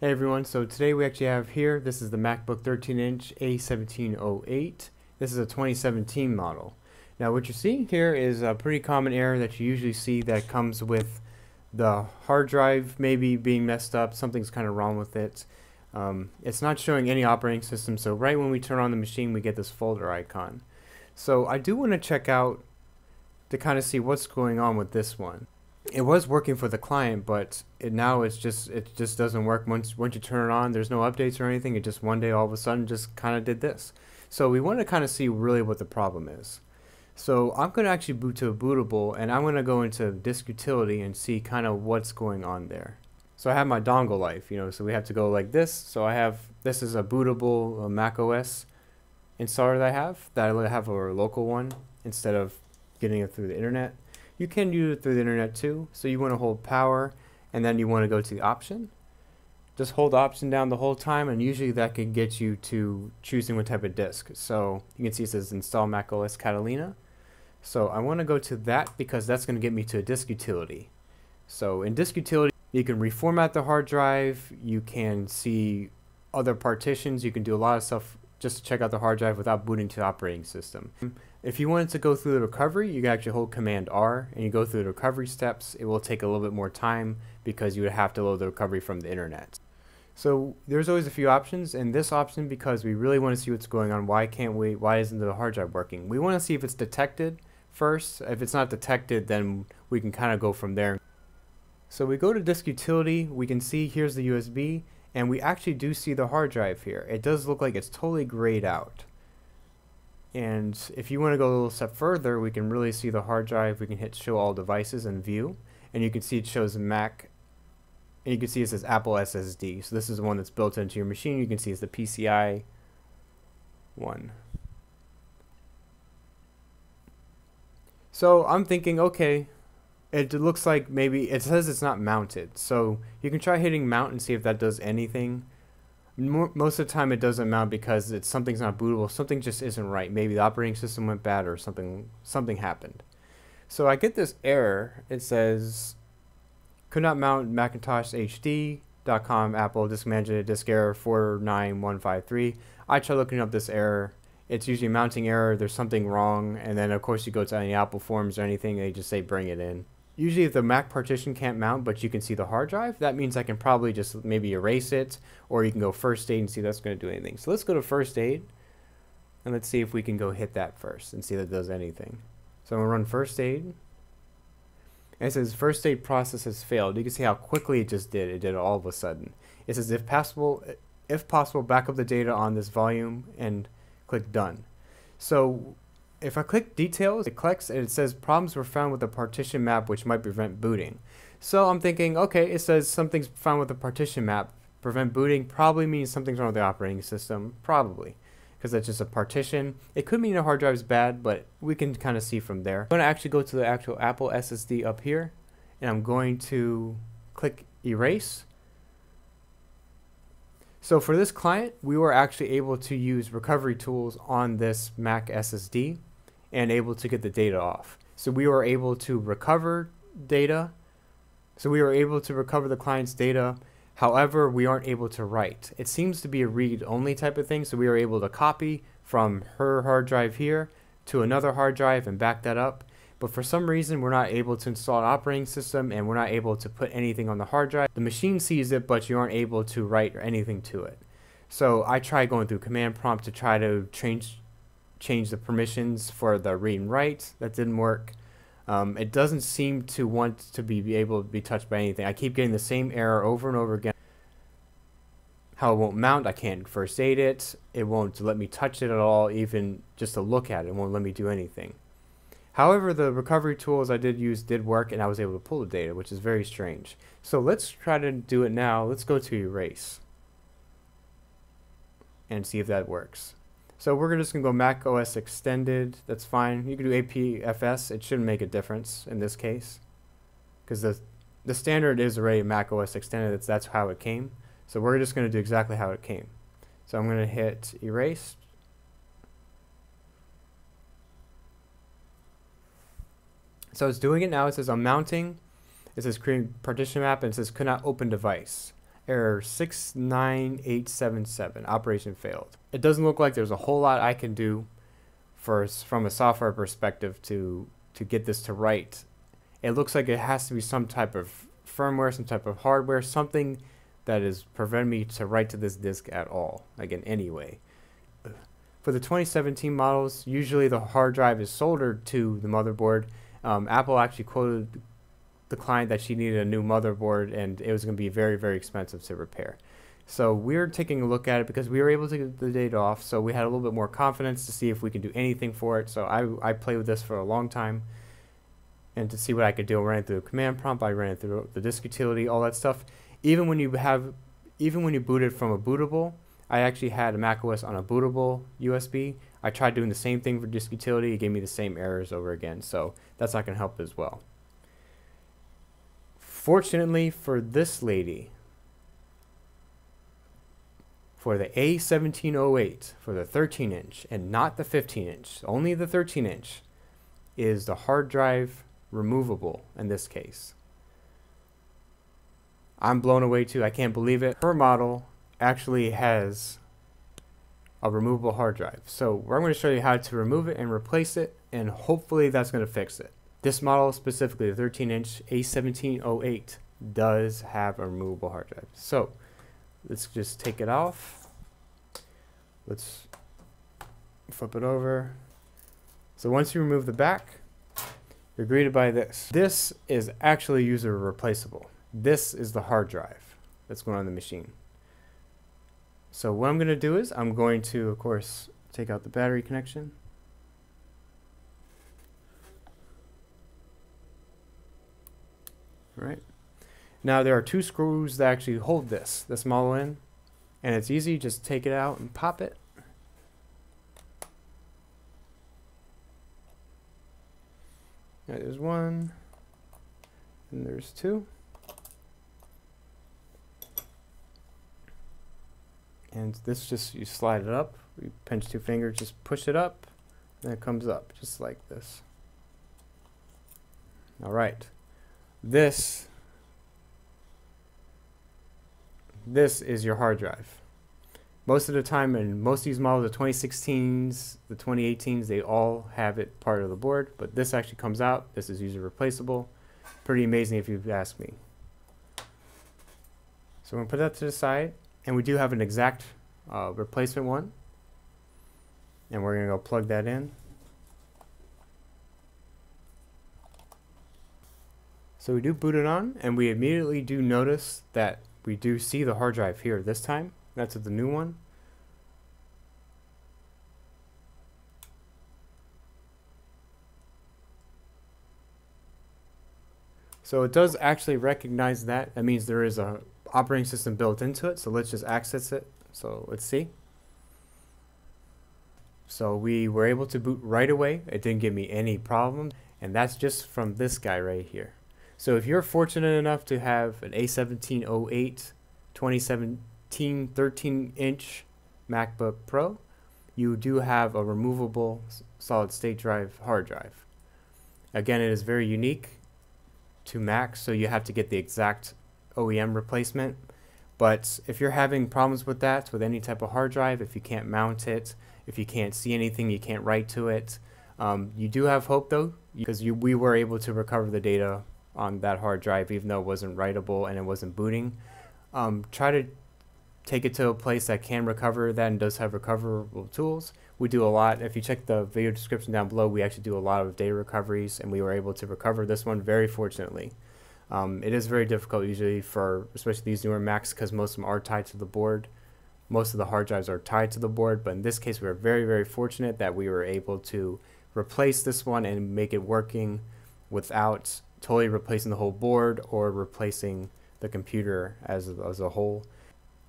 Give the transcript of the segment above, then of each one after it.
Hey everyone, so today we actually have here, this is the MacBook 13 inch A1708. This is a 2017 model. Now what you're seeing here is a pretty common error that you usually see that comes with the hard drive maybe being messed up, something's kind of wrong with it. Um, it's not showing any operating system, so right when we turn on the machine we get this folder icon. So I do want to check out to kind of see what's going on with this one it was working for the client, but it now it's just it just doesn't work once once you turn it on. There's no updates or anything. It just one day all of a sudden just kind of did this. So we want to kind of see really what the problem is. So I'm going to actually boot to a bootable and I'm going to go into disk utility and see kind of what's going on there. So I have my dongle life, you know, so we have to go like this. So I have, this is a bootable uh, Mac OS installer that I have, that I have a local one instead of getting it through the internet. You can do it through the internet too. So you want to hold power and then you want to go to the option. Just hold option down the whole time and usually that can get you to choosing what type of disk. So you can see it says install macOS Catalina. So I want to go to that because that's going to get me to a disk utility. So in disk utility you can reformat the hard drive, you can see other partitions, you can do a lot of stuff just to check out the hard drive without booting to the operating system. If you wanted to go through the recovery, you can actually hold Command R and you go through the recovery steps. It will take a little bit more time because you would have to load the recovery from the internet. So there's always a few options and this option because we really want to see what's going on. Why can't we, why isn't the hard drive working? We want to see if it's detected first. If it's not detected, then we can kind of go from there. So we go to disk utility, we can see here's the USB and we actually do see the hard drive here. It does look like it's totally grayed out. And if you want to go a little step further, we can really see the hard drive. We can hit show all devices and view. And you can see it shows Mac. And you can see it says Apple SSD. So this is the one that's built into your machine. You can see it's the PCI one. So I'm thinking, okay, it looks like maybe, it says it's not mounted. So you can try hitting mount and see if that does anything most of the time it doesn't mount because it's something's not bootable. Something just isn't right. Maybe the operating system went bad or something something happened. So I get this error. It says could not mount Macintosh HD.com Apple disk manager disk error 49153. I try looking up this error. It's usually mounting error. There's something wrong, and then of course you go to any Apple forums or anything. They just say bring it in. Usually if the Mac partition can't mount but you can see the hard drive, that means I can probably just maybe erase it or you can go first aid and see if that's going to do anything. So let's go to first aid and let's see if we can go hit that first and see if it does anything. So I'm going to run first aid. And it says first aid process has failed. You can see how quickly it just did. It did all of a sudden. It says if possible, if possible, back up the data on this volume and click done. So if I click details, it clicks and it says problems were found with the partition map which might prevent booting. So I'm thinking, okay, it says something's found with the partition map. Prevent booting probably means something's wrong with the operating system. Probably. Because that's just a partition. It could mean the hard drive's bad, but we can kind of see from there. I'm going to actually go to the actual Apple SSD up here. And I'm going to click erase. So for this client, we were actually able to use recovery tools on this Mac SSD and able to get the data off. So we were able to recover data. So we were able to recover the client's data. However, we aren't able to write. It seems to be a read-only type of thing. So we were able to copy from her hard drive here to another hard drive and back that up. But for some reason, we're not able to install an operating system and we're not able to put anything on the hard drive. The machine sees it, but you aren't able to write anything to it. So I tried going through command prompt to try to change change the permissions for the read and write. That didn't work. Um, it doesn't seem to want to be, be able to be touched by anything. I keep getting the same error over and over again. How it won't mount, I can't first aid it. It won't let me touch it at all, even just to look at it. It won't let me do anything. However, the recovery tools I did use did work and I was able to pull the data, which is very strange. So let's try to do it now. Let's go to erase and see if that works. So we're just going to go Mac OS Extended. That's fine. You can do APFS. It shouldn't make a difference in this case. Because the, the standard is already Mac OS Extended. That's, that's how it came. So we're just going to do exactly how it came. So I'm going to hit Erase. So it's doing it now. It says I'm mounting. It says create partition map and it says could not open device. Error 69877, operation failed. It doesn't look like there's a whole lot I can do for, from a software perspective to, to get this to write. It looks like it has to be some type of firmware, some type of hardware, something that is preventing me to write to this disk at all, like in any way. For the 2017 models, usually the hard drive is soldered to the motherboard. Um, Apple actually quoted the client that she needed a new motherboard and it was going to be very, very expensive to repair. So we are taking a look at it because we were able to get the data off, so we had a little bit more confidence to see if we can do anything for it. So I, I played with this for a long time and to see what I could do. I ran it through the command prompt, I ran it through the disk utility, all that stuff. Even when you have, even when you boot it from a bootable, I actually had a macOS on a bootable USB. I tried doing the same thing for disk utility. It gave me the same errors over again. So that's not going to help as well. Fortunately for this lady, for the A1708, for the 13 inch, and not the 15 inch, only the 13 inch, is the hard drive removable in this case. I'm blown away too. I can't believe it. Her model actually has a removable hard drive. So I'm going to show you how to remove it and replace it, and hopefully that's going to fix it. This model, specifically the 13 inch A1708, does have a removable hard drive. So let's just take it off. Let's flip it over. So once you remove the back, you're greeted by this. This is actually user replaceable. This is the hard drive that's going on the machine. So what I'm going to do is I'm going to, of course, take out the battery connection. Right. Now there are two screws that actually hold this, this model in, and it's easy, just take it out and pop it. There's one, and there's two. And this just, you slide it up, you pinch two fingers, just push it up, and it comes up, just like this. All right. This, this is your hard drive. Most of the time, in most of these models, the 2016s, the 2018s, they all have it part of the board, but this actually comes out. This is user replaceable. Pretty amazing if you ask me. So I'm gonna put that to the side. And we do have an exact uh, replacement one. And we're going to go plug that in. So we do boot it on, and we immediately do notice that we do see the hard drive here this time. That's the new one. So it does actually recognize that. That means there is a operating system built into it. So let's just access it. So let's see. So we were able to boot right away. It didn't give me any problems. And that's just from this guy right here. So if you're fortunate enough to have an A1708 2017 13 inch MacBook Pro, you do have a removable solid state drive hard drive. Again, it is very unique to Mac, so you have to get the exact OEM replacement. But if you're having problems with that, with any type of hard drive, if you can't mount it, if you can't see anything, you can't write to it, um, you do have hope though, because we were able to recover the data on that hard drive, even though it wasn't writable and it wasn't booting. Um, try to take it to a place that can recover that and does have recoverable tools. We do a lot. If you check the video description down below, we actually do a lot of data recoveries, and we were able to recover this one very fortunately. Um, it is very difficult usually for especially these newer Macs because most of them are tied to the board. Most of the hard drives are tied to the board, but in this case, we are very, very fortunate that we were able to replace this one and make it working without totally replacing the whole board or replacing the computer as, as a whole.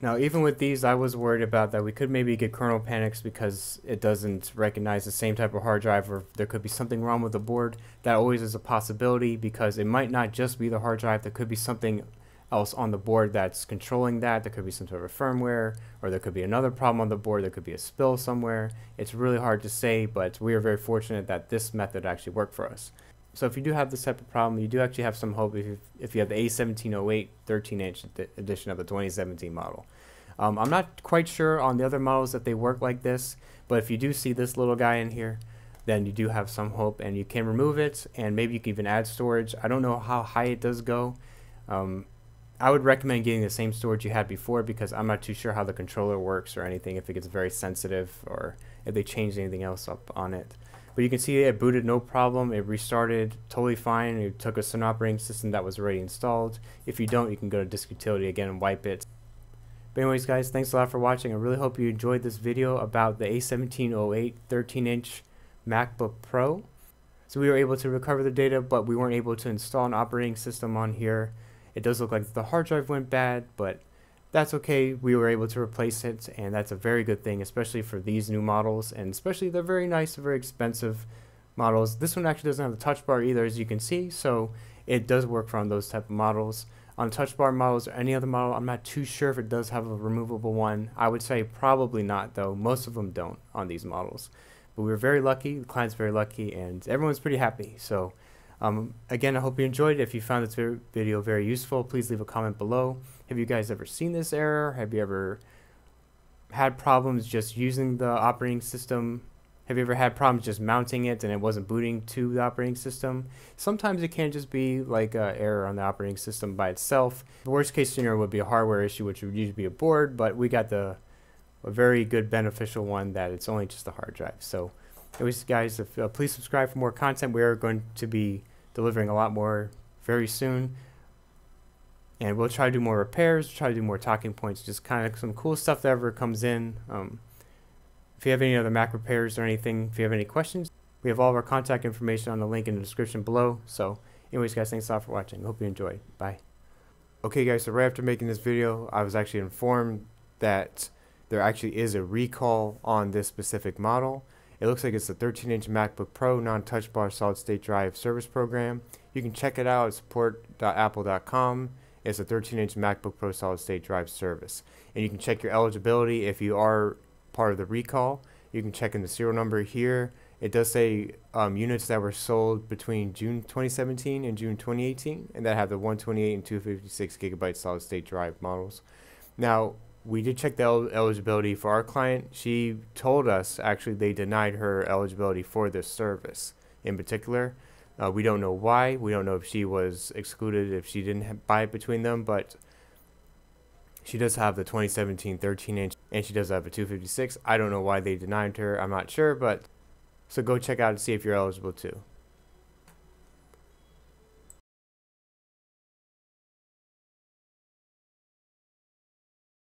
Now, even with these, I was worried about that we could maybe get kernel panics because it doesn't recognize the same type of hard drive or there could be something wrong with the board. That always is a possibility because it might not just be the hard drive, there could be something else on the board that's controlling that. There could be some sort of firmware or there could be another problem on the board. There could be a spill somewhere. It's really hard to say, but we are very fortunate that this method actually worked for us. So if you do have this type of problem, you do actually have some hope if you, if you have the A1708 13 inch edition of the 2017 model. Um, I'm not quite sure on the other models that they work like this, but if you do see this little guy in here, then you do have some hope and you can remove it and maybe you can even add storage. I don't know how high it does go. Um, I would recommend getting the same storage you had before because I'm not too sure how the controller works or anything, if it gets very sensitive or if they changed anything else up on it. But you can see it booted no problem. It restarted totally fine. It took us an operating system that was already installed. If you don't, you can go to disk utility again and wipe it. But anyways guys, thanks a lot for watching. I really hope you enjoyed this video about the A1708 13-inch MacBook Pro. So we were able to recover the data, but we weren't able to install an operating system on here. It does look like the hard drive went bad, but that's okay. We were able to replace it, and that's a very good thing, especially for these new models, and especially they're very nice, very expensive models. This one actually doesn't have the touch bar either, as you can see, so it does work for on those type of models. On touch bar models or any other model, I'm not too sure if it does have a removable one. I would say probably not, though. Most of them don't on these models. But we were very lucky, the client's very lucky, and everyone's pretty happy. So um, again, I hope you enjoyed. It. If you found this video very useful, please leave a comment below. Have you guys ever seen this error? Have you ever had problems just using the operating system? Have you ever had problems just mounting it and it wasn't booting to the operating system? Sometimes it can just be like an error on the operating system by itself. The worst case scenario would be a hardware issue, which would usually be a board, but we got the a very good beneficial one that it's only just a hard drive. So anyways, guys, if, uh, please subscribe for more content. We are going to be delivering a lot more very soon. And we'll try to do more repairs, try to do more talking points, just kind of some cool stuff that ever comes in. Um, if you have any other Mac repairs or anything, if you have any questions, we have all of our contact information on the link in the description below. So anyways, guys, thanks a lot for watching. Hope you enjoyed. Bye. Okay, guys, so right after making this video, I was actually informed that there actually is a recall on this specific model. It looks like it's a 13-inch MacBook Pro non-touch bar solid-state drive service program. You can check it out at support.apple.com. It's a 13-inch MacBook Pro solid-state drive service. And you can check your eligibility if you are part of the recall. You can check in the serial number here. It does say um, units that were sold between June 2017 and June 2018, and that have the 128 and 256 gigabyte solid-state drive models. Now, we did check the el eligibility for our client. She told us actually they denied her eligibility for this service in particular. Uh, we don't know why. We don't know if she was excluded, if she didn't buy it between them, but she does have the 2017 13 inch and she does have a 256. I don't know why they denied her. I'm not sure, but so go check out and see if you're eligible too.